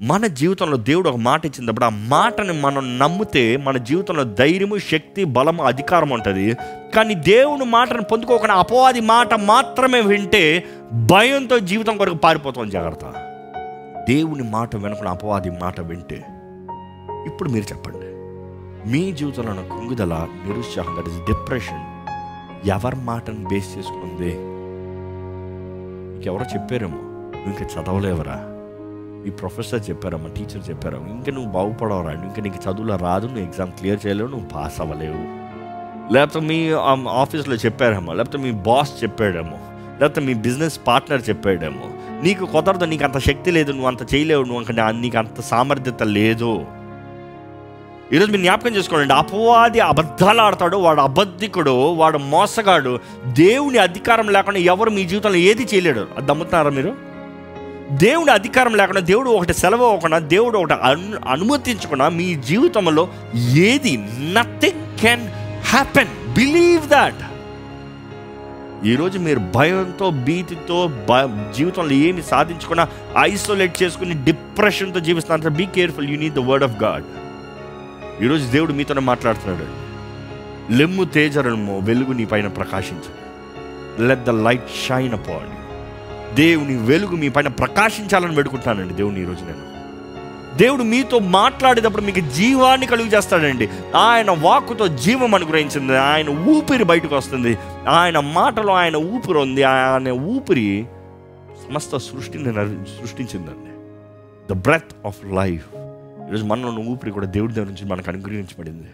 మన జీవితంలో దేవుడు ఒక మాట ఇచ్చినప్పుడు ఆ మాటని మనం నమ్మితే మన జీవితంలో ధైర్యము శక్తి బలము అధికారం ఉంటుంది. కానీ దేవుని మాటను పొందుకోకుండా అపవాది మాట మాత్రమే వింటే భయంతో జీవితం కొరకు పారిపోతాం జాగ్రత్త. దేవుని మాట వినకుండా అపవాది మాట వింటే ఇప్పుడు మీరు చెప్పండి. మీ జీవితంలో ఉన్న కుంగుదల నిరుత్సాహం దట్ ఇస్ డిప్రెషన్ ఎవరి మాటను బేస్ చేసుకుంది? ఇంకెవరో చెప్పారేమో? ఇంకా చదవలేవరా. మీ ప్రొఫెసర్ చెప్పారమ్మా టీచర్ చెప్పారు ఇంకా నువ్వు బాగుపడవరా ఇంకా నీకు చదువులో రాదు నువ్వు ఎగ్జామ్ క్లియర్ చేయలేవు నువ్వు పాస్ అవ్వలేవు. లేకపోతే మీ ఆఫీస్లో చెప్పారేమో లేకపోతే మీ బాస్ చెప్పాడేమో లేకపోతే మీ బిజినెస్ పార్ట్నర్ చెప్పాడేమో నీకు కుదరదు నీకు అంత శక్తి లేదు నువ్వు అంత చేయలేవు నువ్వు అంత నీకు అంత సామర్థ్యత లేదు. ఈరోజు మీరు జ్ఞాపకం చేసుకోండి అపవాది అబద్ధాలు ఆడతాడు వాడు అబద్ధికుడు వాడు మోసగాడు దేవుని అధికారం లేకుండా ఎవరు మీ జీవితంలో ఏది చేయలేడు. అది నమ్ముతున్నారా మీరు? దేవుడి అధికారం లేకుండా దేవుడు ఒకటి సెలవు అవ్వకుండా దేవుడు ఒకటి అను అనుమతించకుండా మీ జీవితంలో ఏది nothing can happen believe that ఈరోజు మీరు భయంతో భీతితో భ జీవితంలో ఏమి సాధించకుండా ఐసోలేట్ చేసుకుని డిప్రెషన్తో జీవిస్తున్నారు be careful you need the word of God ఈరోజు దేవుడు మీతోనే మాట్లాడుతున్నాడు. లెమ్ము తేజరము వెలుగు నీ పైన ప్రకాశించు. Let the light shine upon దేవుని వెలుగు మీ పైన ప్రకాశించాలని పెడుకుంటానండి దేవుని ఈరోజు నేను. దేవుడు మీతో మాట్లాడేటప్పుడు మీకు జీవాన్ని కలుగు చేస్తాడండి. ఆయన వాక్కుతో జీవం అనుగ్రహించింది. ఆయన ఊపిరి బయటకు వస్తుంది. ఆయన మాటలో ఆయన ఊపిరి ఉంది. ఆయన ఊపిరి సమస్త సృష్టిని సృష్టించిందండి. ద బ్రెత్ ఆఫ్ లైఫ్ ఈరోజు మనలో ఊపిరి కూడా దేవుడి దగ్గర నుంచి మనకు అనుగ్రహించబడింది.